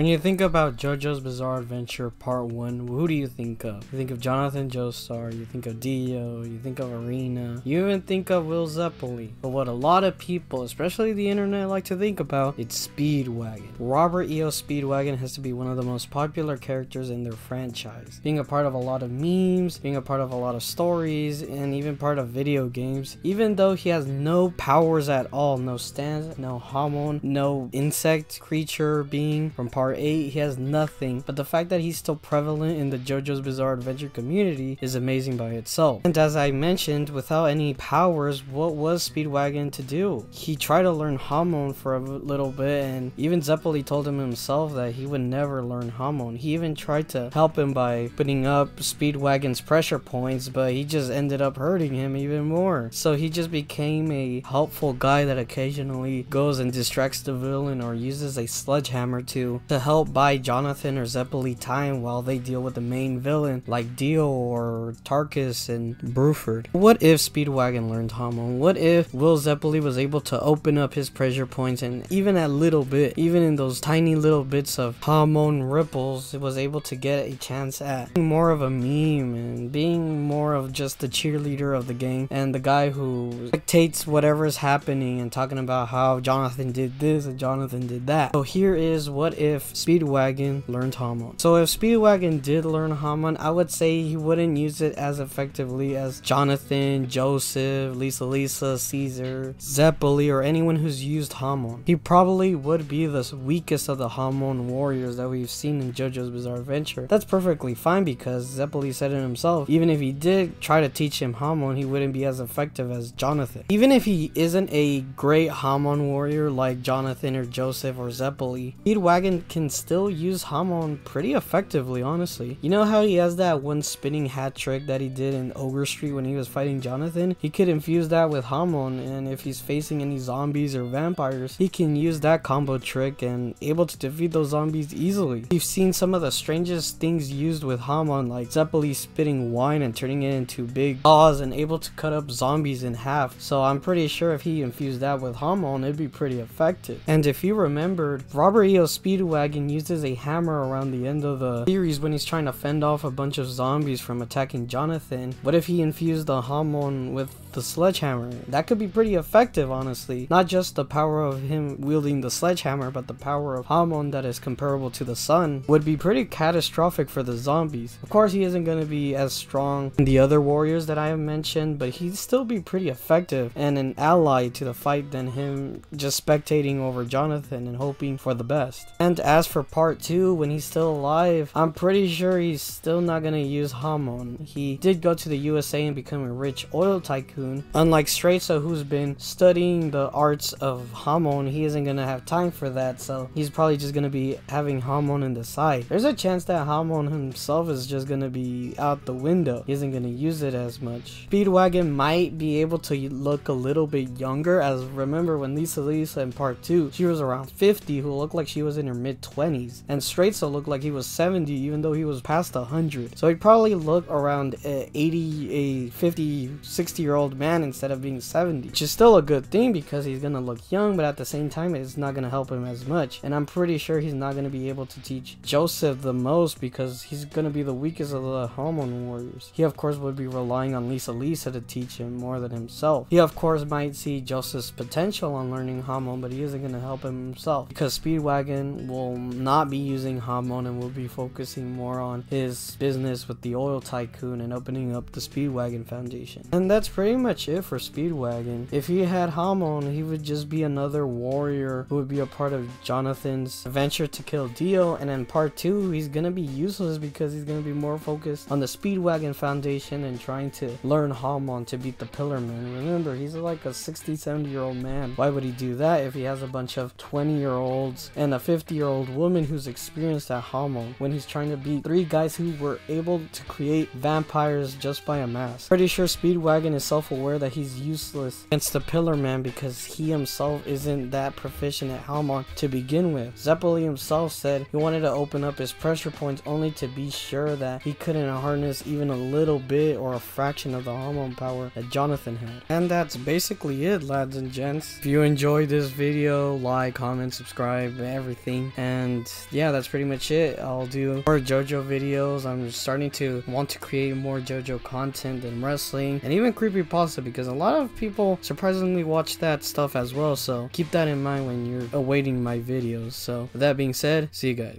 When you think about JoJo's Bizarre Adventure Part 1, who do you think of? You think of Jonathan Joestar, you think of Dio, you think of Erina, you even think of Will Zeppeli. But what a lot of people, especially the internet, like to think about, it's Speedwagon. Robert E.O. Speedwagon has to be one of the most popular characters in their franchise. Being a part of a lot of memes, being a part of a lot of stories, and even part of video games. Even though he has no powers at all, no Stand, no Hamon, no insect creature being from part 8, he has nothing. But the fact that he's still prevalent in the JoJo's Bizarre Adventure community is amazing by itself. And as I mentioned, without any powers, what was Speedwagon to do? He tried to learn Hamon for a little bit, and even Zeppeli told him himself that he would never learn Hamon. He even tried to help him by putting up Speedwagon's pressure points, but he just ended up hurting him even more. So he just became a helpful guy that occasionally goes and distracts the villain or uses a sledgehammer to, to help buy Jonathan or Zeppeli time while they deal with the main villain like Dio or Tarkus and Bruford. What if Speedwagon learned Hamon? What if Will Zeppeli was able to open up his pressure points and even a little bit, even in those tiny little bits of Hamon ripples, it was able to get a chance at being more of a meme and being more of just the cheerleader of the game and the guy who dictates whatever is happening and talking about how Jonathan did this and Jonathan did that. So here is what if Speedwagon learned Hamon. So if Speedwagon did learn Hamon, I would say he wouldn't use it as effectively as Jonathan, Joseph, Lisa Lisa, Caesar, Zeppeli, or anyone who's used Hamon. He probably would be the weakest of the Hamon warriors that we've seen in JoJo's Bizarre Adventure. That's perfectly fine because Zeppeli said it himself. Even if he did try to teach him Hamon, he wouldn't be as effective as Jonathan. Even if he isn't a great Hamon warrior like Jonathan or Joseph or Zeppeli, Speedwagon can still use Hamon pretty effectively, honestly. You know how he has that one spinning hat trick that he did in Ogre Street when he was fighting Jonathan? He could infuse that with Hamon, and if he's facing any zombies or vampires, he can use that combo trick and able to defeat those zombies easily. We've seen some of the strangest things used with Hamon, like Zeppeli spitting wine and turning it into big claws and able to cut up zombies in half. So I'm pretty sure if he infused that with Hamon, it'd be pretty effective. And if you remembered, Robert E.O. Speedwagon uses a hammer around the end of the series when he's trying to fend off a bunch of zombies from attacking Jonathan. What if he infused the Hamon with the sledgehammer? That could be pretty effective, honestly. Not just the power of him wielding the sledgehammer, but the power of Hamon that is comparable to the sun would be pretty catastrophic for the zombies. Of course, he isn't going to be as strong in the other warriors that I have mentioned, but he'd still be pretty effective and an ally to the fight than him just spectating over Jonathan and hoping for the best. And as for part 2, when he's still alive, I'm pretty sure he's still not going to use Hamon. He did go to the USA and become a rich oil tycoon. Unlike Straizo, who's been studying the arts of Hamon, he isn't to have time for that, so he's probably just to be having Hamon in the side. There's a chance that Hamon himself is just to be out the window. He isn't to use it as much. Speedwagon might be able to look a little bit younger, as remember when Lisa Lisa in part 2, she was around 50, who looked like she was in her mid 20s, and Straizo looked like he was 70, even though he was past 100. So he'd probably look around uh, 80, a 50, 60 year old man instead of being 70, which is still a good thing because he's gonna look young, but at the same time, it's not gonna help him as much. And I'm pretty sure he's not gonna be able to teach Joseph the most because he's gonna be the weakest of the Hamon warriors. He, of course, would be relying on Lisa Lisa to teach him more than himself. He, of course, might see Joseph's potential on learning Hamon, but he isn't gonna help him himself because Speedwagon will not be using Hamon and will be focusing more on his business with the oil tycoon and opening up the Speedwagon Foundation. And that's pretty much it for Speedwagon. If he had Hamon, he would just be another warrior who would be a part of Jonathan's adventure to kill Dio. And in part two, he's gonna be useless because he's gonna be more focused on the Speedwagon Foundation and trying to learn Hamon to beat the Pillar Man. Remember, he's like a 60, 70 year old man. Why would he do that if he has a bunch of 20 year olds and a 50 year old woman who's experienced at Hamon when he's trying to beat three guys who were able to create vampires just by a mask? Pretty sure Speedwagon is self self-aware that he's useless against the Pillar Man because he himself isn't that proficient at Hamon to begin with. Zeppeli himself said he wanted to open up his pressure points only to be sure that he couldn't harness even a little bit or a fraction of the Hamon power that Jonathan had. And that's basically it, lads and gents. If you enjoyed this video, like, comment, subscribe, everything. And yeah, that's pretty much it. I'll do more JoJo videos. I'm starting to want to create more JoJo content than wrestling and even creepypasta because a lot of people surprisingly watch that stuff as well. So keep that in mind when you're awaiting my videos. So with that being said, see you guys.